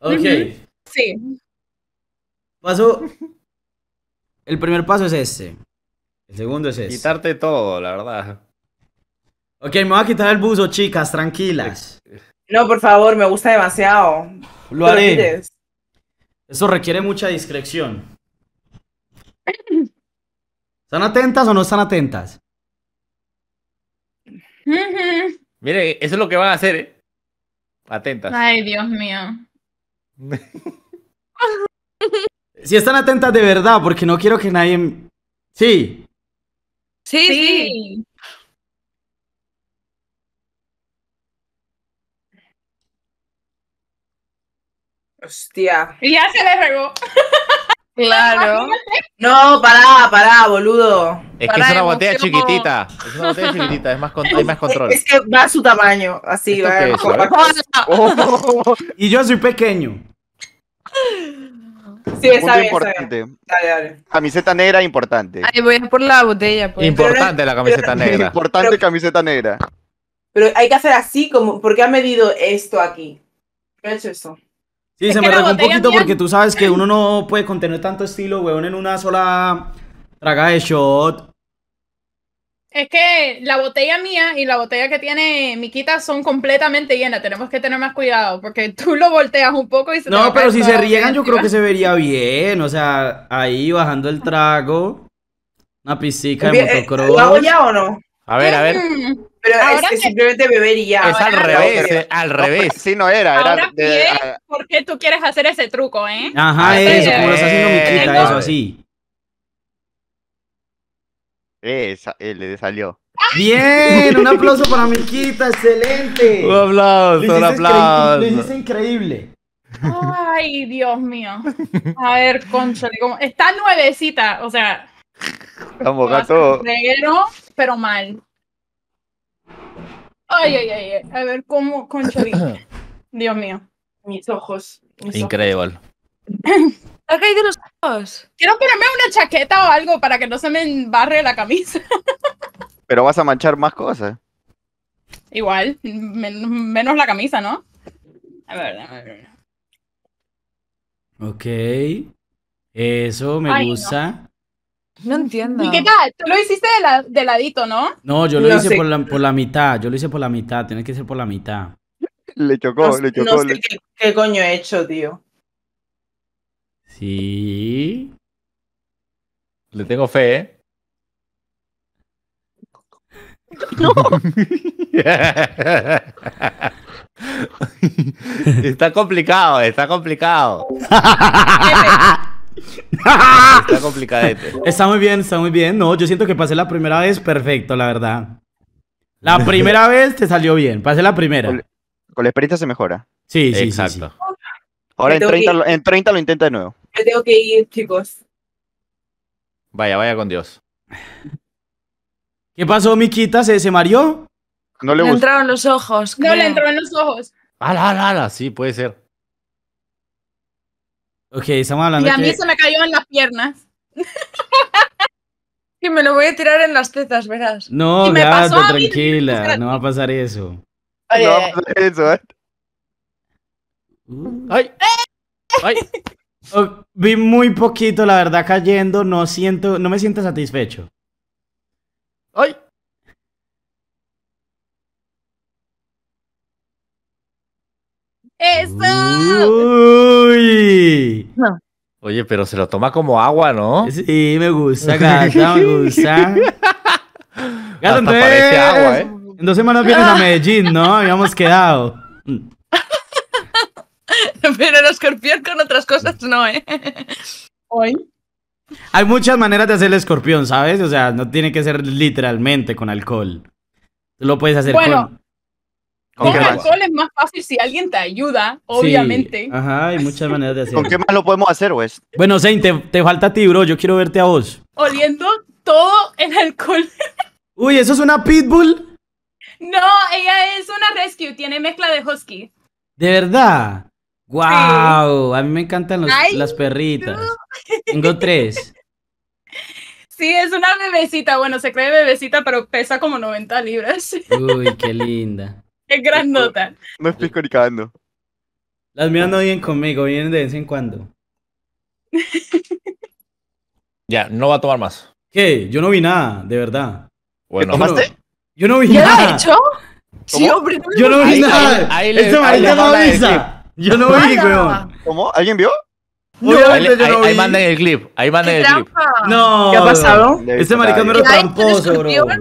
Ok. Sí. Paso. El primer paso es este. El segundo es este. Quitarte todo, la verdad. Ok, me voy a quitar el buzo, chicas, tranquilas. No, por favor, me gusta demasiado. Lo haré. Eso requiere mucha discreción. ¿Están atentas o no están atentas? Mire, eso es lo que van a hacer, ¿eh? Atentas. Ay, Dios mío. Si están atentas de verdad, porque no quiero que nadie... Sí. Sí, sí. Hostia. Y ya se le regó. Claro. No, pará, pará, boludo. Es que Para es una botella como- chiquitita. Es una botella chiquitita, es más con- hay más control. Es que va a su tamaño, así, ¿Esto va. Y yo soy pequeño. Sí, Punto importante. Dale, dale. Camiseta negra importante. Ahí voy a por la botella, pues. Importante la camiseta negra. Importante camiseta negra. Pero hay que hacer así, como, ¿por qué ha medido esto aquí? ¿Qué ha hecho esto? Sí, Es se me regó un poquito mía- porque tú sabes que uno no puede contener tanto estilo, weón, en una sola traga de shot. Es que la botella mía y la botella que tiene Miquita son completamente llenas. Tenemos que tener más cuidado porque tú lo volteas un poco y se te va No, pero si se riegan, yo creo que se vería bien. O sea, ahí bajando el trago. Una piscica de eh, motocross. ¿Lo hago ya o no? A ver, a ver. Mm, Pero es Ahora que que- simplemente beber y ya. Es al revés, no, eh, al No, revés. Sí, no era. Era Ahora de- bien. ah, ¿Por qué tú quieres hacer ese truco, eh? Ajá, Ah, eso, sí. como lo está haciendo Miquita, Tengo- eso así. Esa, eh, le salió. Bien, un aplauso para Miquita, excelente. Un aplauso, Lo un lo aplauso. hiciste increíble. Ay, Dios mío. A ver, conchale, como está nuevecita, o sea, ser gato. reguero, pero mal. Ay, ay, ay, ay. A ver cómo, conchale. Dios mío. Mis ojos. mis. Increíble. ¿Te ha caído los ojos? Quiero ponerme una chaqueta o algo para que no se me embarre la camisa. Pero vas a manchar más cosas. Igual, men- menos la camisa, ¿no? A ver, a ver. Ok. Eso, me Ay, no. gusta. No entiendo. ¿Y qué tal? Tú lo hiciste de, la- de ladito, ¿no? No, yo lo No hice sé. por la, por la mitad. Yo lo hice por la mitad. Tiene que ser por la mitad. Le chocó, No, le no chocó. sé le- qué, qué coño he hecho, tío. Sí. Le tengo fe, ¿eh? está complicado, está complicado. Está complicadete. Está muy bien, está muy bien. No, yo siento que pasé la primera vez perfecto, la verdad. La primera vez te salió bien. Pasé la primera. Con la experiencia se mejora. Sí, sí, sí, Exacto. Ahora en tengo que 30, ir. lo- en 30 lo intenta de nuevo. Me tengo que ir, chicos. Vaya, vaya con Dios. ¿Qué pasó, Miquita? ¿Se, se mareó? No le entraron los ojos. No, le creo. entró en los ojos. Ala, ala, ala, sí, puede ser. Ok, estamos Y hablando a mí que... se me cayó en las piernas. Y me lo voy a tirar en las tetas, verás. No, Y me pasó gato, a mí. tranquila. No va a pasar eso. Ay, No va a pasar eso, ¿eh? ¡Ay! ¡Ay! Oh, vi muy poquito, la verdad, cayendo. No siento, no me siento satisfecho. ¡Ay! ¡Eso! Uy. Oye, pero se lo toma como agua, ¿no? Sí, me gusta, gata, me gusta. Gato, Hasta parece agua, ¿eh? En dos semanas vienes a Medellín, ¿no? Habíamos quedado. Pero el escorpión con otras cosas no, ¿eh? Hoy. Hay muchas maneras de hacer el escorpión, ¿sabes? O sea, no tiene que ser literalmente con alcohol. Tú lo puedes hacer Bueno, con... Con alcohol es más fácil si alguien te ayuda, Sí, obviamente. Ajá, hay muchas maneras de ¿Con hacerlo. qué más lo podemos hacer, Wes? Bueno, Zane, te, te falta a ti, bro. Yo quiero verte a vos. Oliendo todo el alcohol. Uy, ¿eso es una pitbull? No, ella es una rescue, tiene mezcla de husky. ¿De verdad? ¡Wow! A mí me encantan los- Ay, las perritas. Tengo tres. Sí, es una bebecita. Bueno, se cree bebecita, pero pesa como 90 libras. Uy, qué linda. Es grandota. No estoy cagando. Las mías no vienen conmigo, vienen de vez en cuando. Ya, no va a tomar más. ¿Qué? Yo no vi nada, de verdad. Bueno, Yo no- ¿Tomaste? Yo no vi ¿Ya lo nada. ha hecho? Sí, hombre. no Yo no vi Ahí- nada. ahí- ahí le- Este ahí marica le no manda el avisa. Yo no vi, weón. ¿Cómo? ¿Alguien vio? ahí, Obviamente yo ahí, no ahí vi. mandan el clip. Ahí mandan ¡Qué el clip. No. ¿Qué ha pasado? Le he Este visto marica nadie.